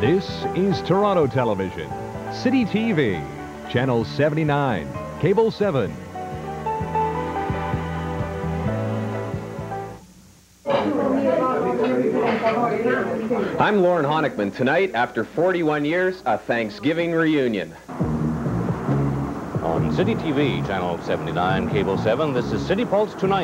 This is Toronto Television, City TV, Channel 79, Cable 7. I'm Lauren Honickman. Tonight, after 41 years, a Thanksgiving reunion. City TV, Channel 79, Cable 7, this is City Pulse Tonight.